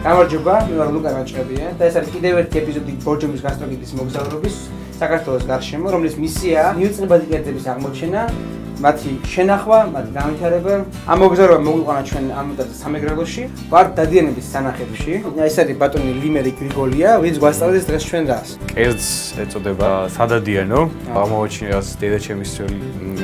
გამარჯობა, მე ვარ ლუკა რაჭყებია და ეს არის კიდევ ერთი ეპიზოდი ბორჯომის გასტროგიდის მოგზაურობის საქართველოს გარშემო, რომლის მისიაა მიუწნებადი კერძების აღმოჩენა მათი შენახვა, მათი განვითარება. ამ მოგზაურობა მოგვიყვანა ჩვენ ამ დაწ სამეგრელოში, ვარ დადიანების სანახებში. ეს არის ბატონი ლიმერი გრიგოლია, ვინც გვასწავლის დღეს ჩვენ რას. კერძს ეწოდება სადადიანო. ამოვაჩინეს დედაჩემის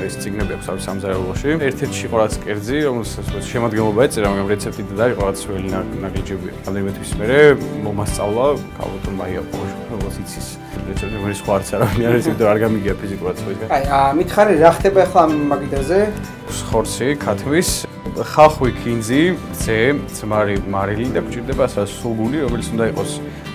ეს ციგნები აქვს ამ სამზარეულოში. ერთ-ერთი იყო რაც კერძი, რომელსაც შემოადგენლობა ეწერა, მაგრამ რეცეპტი და იყო რაც ველი ნაგლიჯები. რამდენიმე თვის მერე მომასწავლა, კალბოტონ მაია ყოშ, როგორც იცის. რეცეპტი მე სხვა არც არ არის, რეცეპტი არ გამიგია ფიზიკურად სხვა. აი, მითხარი რა ხდება ახლა ამ მაგიდაზე ხორცი, ქათმის, ხახვი, კინძი, ძე, ძმარი, მარილი და გჭირდება ასე სულგული, რომელიც უნდა იყოს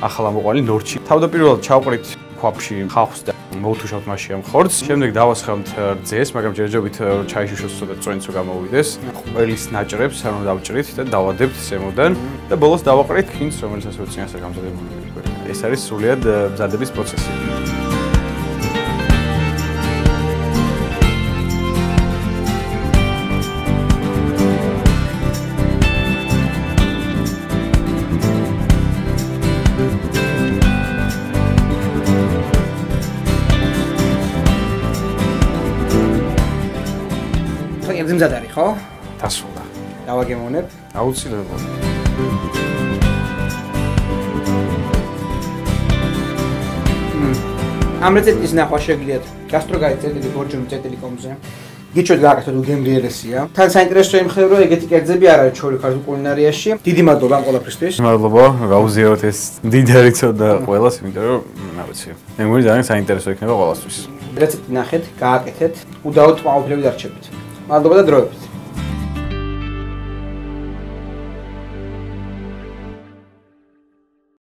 ახლა მოყვალი ნორჩი. თავდაპირველად ჩავყრით ქვაფში ხახვს და მოვთუშავთ მასში ამ ხორცს. შემდეგ დავასხამთ ძეს, მაგრამ ჯერჯერობით ჩაიშუშოს ცოტა წვენცო გამოვიდეს. ყველის ნაჭრებს ანუ დავჭრით და დავადებთ ზემოდან და ბოლოს დავაყრით კინძს, რომელიც ასე უცინასა გამზადებული. ეს არის სულიად მზადების პროცესი. კერძი მზად არის, ხო? დასრულდა. დავაგემოვნებ. აუცილებლად. ამ რეცეპტის ნახვა შეგიძლიათ გასტროგაი წერტილი ბორჯომი წერტილი კომზე. გიჩვენებთ გაკეთოთ უგემრიელესია. თან საინტერესო იმხელა რომ ეგეთი კერძები არ არის ჩვენი ქართულ კულინარიაში. დიდი მადლობა ამ ყველაფრისთვის. მადლობა, გაუზიაროთ ეს დიდი რიცოდა ყველას, იმიტომ რომ რა ვიცი. მე მგონი ძალიან საინტერესო იქნება ყველასთვის. რეცეპტი ნახეთ, გააკეთეთ, უდაოდ პაუბრები დარჩებით. მადლობა და დროებით.